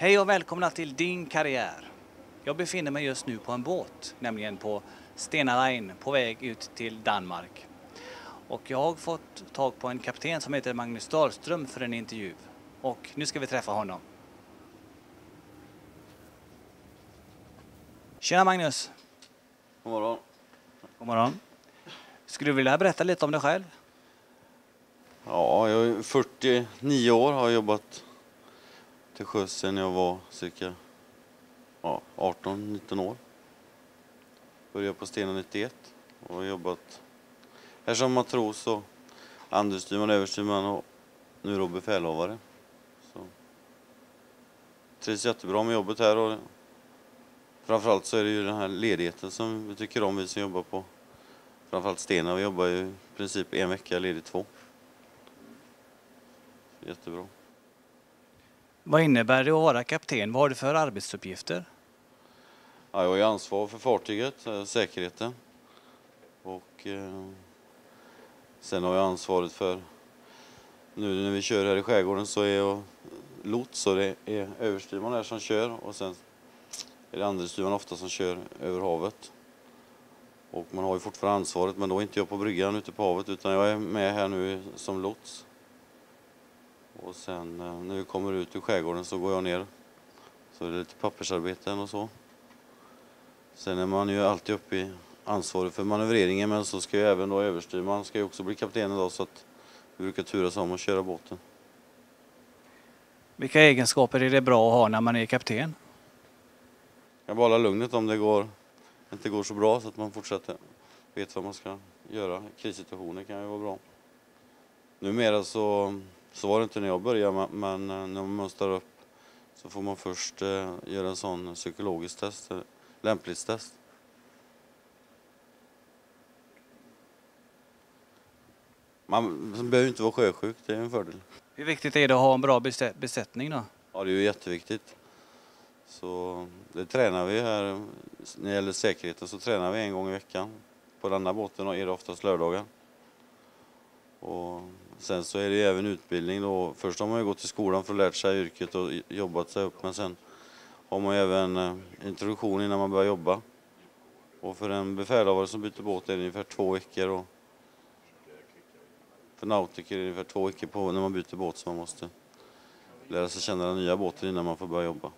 Hej och välkomna till Din karriär. Jag befinner mig just nu på en båt, nämligen på Stena Line på väg ut till Danmark. Och jag har fått tag på en kapten som heter Magnus Dahlström för en intervju. Och nu ska vi träffa honom. Tjena Magnus! God morgon. God morgon! Skulle du vilja berätta lite om dig själv? Ja, jag är 49 år har jobbat till sjöss sedan jag var cirka ja, 18-19 år. Började på Stena 91 och har jobbat här som matros och andrestyrman, överstyrman och nu då befälhavare. Så. Trivs jättebra med jobbet här och framförallt så är det ju den här ledigheten som vi tycker om vi som jobbar på framförallt Stena. Vi jobbar ju i princip en vecka, ledigt två. Jättebra. Vad innebär det att vara kapten? Vad har du för arbetsuppgifter? Ja, jag har ansvar för fartyget, eh, säkerheten. Och eh, sen har jag ansvaret för, nu när vi kör här i skärgården så är jag lots och det är överstyrman här som kör och sen är det andrestyrman ofta som kör över havet. Och man har ju fortfarande ansvaret men då är inte jag på bryggan ute på havet utan jag är med här nu som lots. Och sen eh, när vi kommer ut ur skärgården så går jag ner. Så är det lite pappersarbeten och så. Sen är man ju alltid uppe i ansvarig för manövreringen men så ska ju även då överstyrman ska ju också bli kapten idag så att vi brukar turas om att köra båten. Vilka egenskaper är det bra att ha när man är kapten? Jag behålla lugnet om det går, inte går så bra så att man fortsätter. Vet vad man ska göra. Krissituationer kan ju vara bra. Numera så, så var det inte när jag började men eh, när man mönstrar upp så får man först eh, göra en sån psykologisk test, eh, lämplighetstest. Man behöver inte vara sjösjuk, det är en fördel. Hur viktigt är det att ha en bra besättning då? Ja, det är ju jätteviktigt. Så det tränar vi här. När det gäller säkerheten så tränar vi en gång i veckan. På denna båten är det oftast lördagar. Och sen så är det ju även utbildning då. Först har man ju gått till skolan för att lära sig yrket och jobbat sig upp men sen har man ju även eh, introduktion innan man börjar jobba. Och för en befälhavare som byter båt är det ungefär två veckor och för nautiker är det ungefär två veckor på när man byter båt så man måste lära sig känna den nya båten innan man får börja jobba.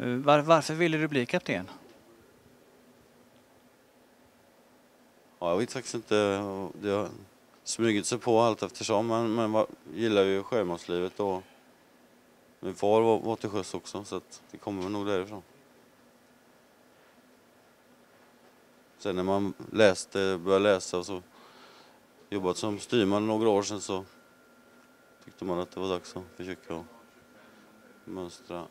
Eh, var, varför ville du bli kapten? Ja, jag vet faktiskt inte. Det har smugit sig på allt eftersom. Men, men jag gillar ju sjömanslivet och min far var, var till sjöss också så att det kommer nog därifrån. Sen när man läste, började läsa och så jobbat som styrman några år sedan så tyckte man att det var dags att försöka mönstra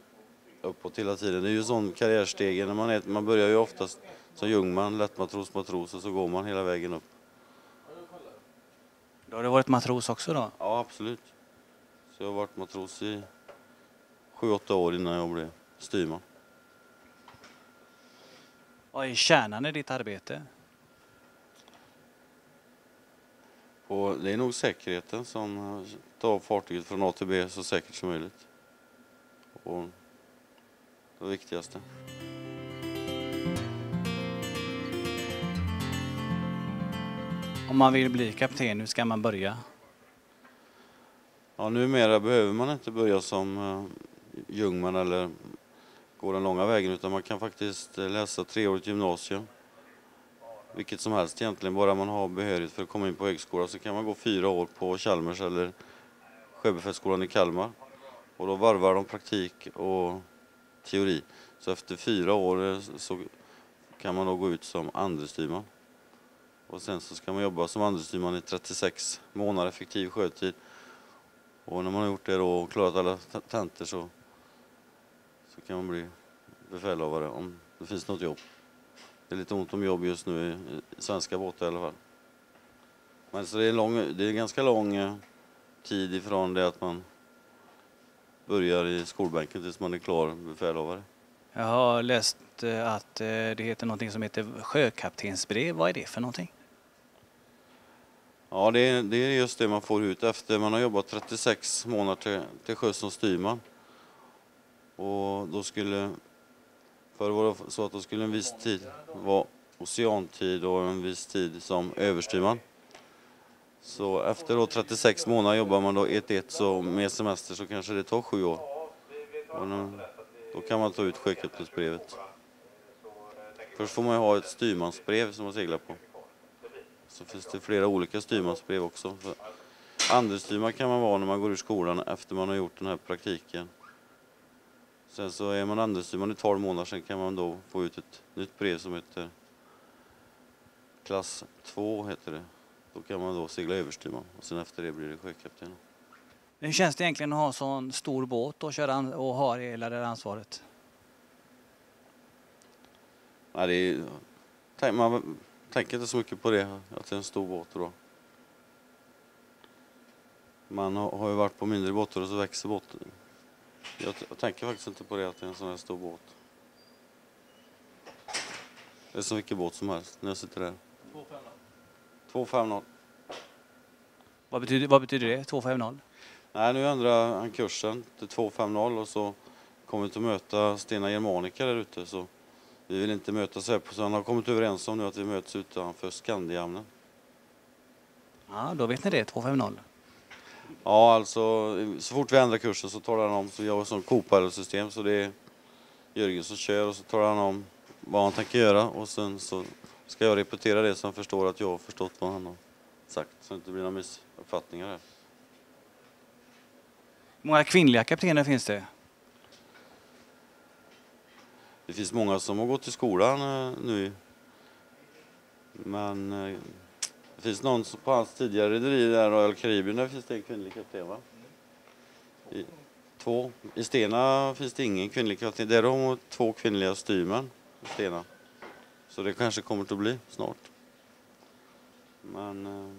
uppåt hela tiden. Det är ju sån karriärstege. När man, är, man börjar ju oftast som jungman, lättmatros, matros och så går man hela vägen upp. Då har du varit matros också då? Ja, absolut. Så jag har varit matros i sju, åtta år innan jag blev styrman. Vad är kärnan i ditt arbete? Och det är nog säkerheten som tar fartyget från A till B så säkert som möjligt. Och det viktigaste. Om man vill bli kapten, hur ska man börja? Ja, numera behöver man inte börja som uh, jungman eller gå den långa vägen utan man kan faktiskt eh, läsa treårigt gymnasium. Vilket som helst egentligen, bara man har behörighet för att komma in på högskola så kan man gå fyra år på Chalmers eller Sjöbefälsskolan i Kalmar. Och då varvar de praktik och teori. Så efter fyra år eh, så kan man då gå ut som andrestyrman. Och sen så ska man jobba som andrestyrman i 36 månader effektiv sjötid. Och när man har gjort det då och klarat alla tentor så, så kan man bli befälhavare om det finns något jobb. Det är lite ont om jobb just nu i, i svenska båtar i alla fall. Men så det är, lång, det är ganska lång eh, tid ifrån det att man börjar i skolbänken tills man är klar befälhavare. Jag har läst eh, att eh, det heter någonting som heter sjökaptensbrev. Vad är det för någonting? Ja, det är, det är just det man får ut efter man har jobbat 36 månader till, till sjöss som styrman. Och då skulle, förr var det så att då skulle en viss tid vara oceantid och en viss tid som överstyrman. Så efter då 36 månader jobbar man då 1-1 så med semester så kanske det tar sju år. Och nu, då kan man ta ut sjökaptensbrevet. Först får man ju ha ett styrmansbrev som man seglar på. Så finns det flera olika styrmansbrev också. Andelsstyrman kan man vara när man går ur skolan efter man har gjort den här praktiken. Sen så är man andelsstyrman i 12 månader, sen kan man då få ut ett nytt brev som heter klass 2 heter det. Då kan man då segla överstyrman och sen efter det blir det sjökapten. Hur känns det egentligen att ha sån stor båt och, köra och ha hela det ansvaret? Nej, det är, tänk- man tänker inte så mycket på det, att det är en stor båt då. Man har, har ju varit på mindre båtar och så växer båten. Jag, jag tänker faktiskt inte på det, att det är en sån här stor båt. Det är som vilken båt som helst när jag sitter där. 250. Vad betyder, vad betyder det? 250? Nej, nu ändrar han kursen till 250 och så kommer vi att möta Stena Germanica där ute. Så vi vill inte mötas här på, så han har kommit överens om nu att vi möts utanför Skandihamnen. Ja, då vet ni det. 250. Ja, alltså så fort vi ändrar kursen så talar han om, så vi har ett sånt Copilot-system så det är Jörgen som kör och så talar han om vad han tänker göra och sen så ska jag repetera det han förstår att jag har förstått vad han har sagt så det inte blir några missuppfattningar här. Hur många kvinnliga kaptener finns det? Det finns många som har gått i skolan eh, nu. Men eh, det finns någon som- på hans tidigare rederi där, Royal Caribbean, där finns det en kvinnlig kapten va? I, två. I Stena finns det ingen kvinnlig kapten. Där har två kvinnliga styrmän i Stena. Så det kanske kommer att bli snart. Men eh,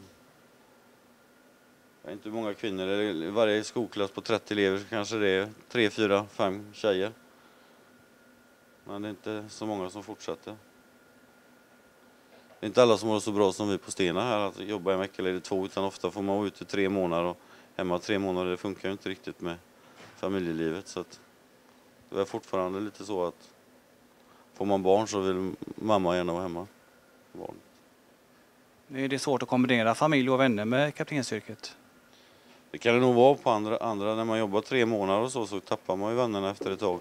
det inte hur många kvinnor. det är. I varje skolklass på 30 elever så kanske det är tre, fyra, fem tjejer. Men det är inte så många som fortsätter. Det är inte alla som har det så bra som vi på Stena här, att jobba en vecka eller två, utan ofta får man vara ute tre månader och hemma tre månader. Det funkar ju inte riktigt med familjelivet. Så att det är fortfarande lite så att får man barn så vill mamma gärna vara hemma. Barn. Är det svårt att kombinera familj och vänner med kaptensyrket? Det kan det nog vara på andra, andra, när man jobbar tre månader och så, så tappar man ju vännerna efter ett tag.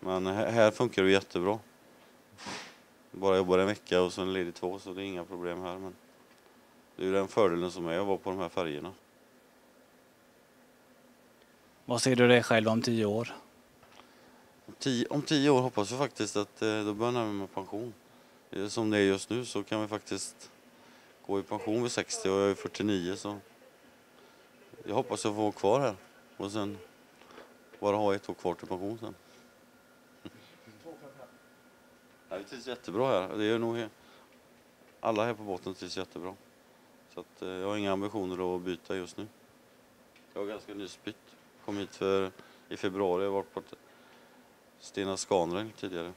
Men här, här funkar det jättebra. Bara jobbar en vecka och sen ledig två, så det är inga problem här. Men det är ju den fördelen som är att vara på de här färgerna. Vad ser du dig själv om tio år? Om tio, om tio år hoppas jag faktiskt att eh, då börjar närma mig pension. Eh, Som det är just nu så kan vi faktiskt gå i pension vid 60 och jag är 49 så jag hoppas jag får vara kvar här och sen bara ha ett år kvar till pension sen. Ja, vi trivs jättebra här. Det är nog alla här på båten trivs jättebra. Så att, eh, jag har inga ambitioner att byta just nu. Jag har ganska nyss bytt. Kom hit för, i februari. Jag har varit på Stena Scanrail tidigare.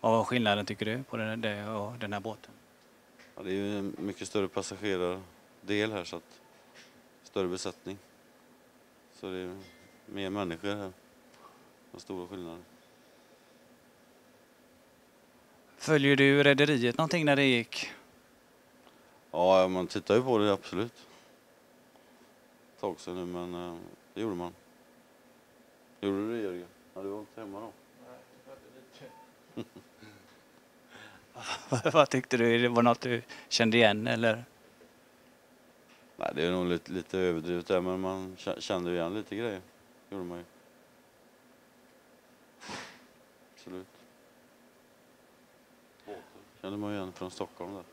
Vad var skillnaden tycker du på den, det och den här båten? Ja, det är ju en mycket större passagerardel här så att större besättning. Så det är mer människor här. Den stora skillnaden. Följer du rederiet någonting när det gick? Ja, man tittar ju på det absolut. Ett tag sedan nu men eh, det gjorde man. Gjorde du det Jörgen? Ja, du var inte hemma då? Vad tyckte du? Det var något du kände igen eller? Nej, det är nog lite, lite överdrivet där men man kä- kände igen lite grejer. gjorde man ju. Absolut. Kände man igen från Stockholm där.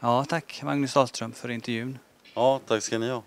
Ja, tack Magnus Dahlström för intervjun. Ja, tack ska ni ha.